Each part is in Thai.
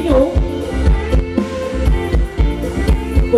พี่หนูคุ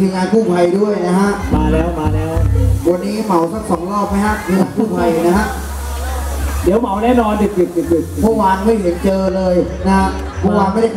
ทีมงานกู้ภัยด้วยนะฮะ มาแล้วมาแล้ว วันนี้เหมาสักสองรอบไหมฮะทีมงานกู้ภัยนะฮะ เดี๋ยวเหมาแน่นอนดึกดึกดึกดึกเมื่อวานไม่เห็นเจอเลยนะฮะเมื่อวานไม่ได้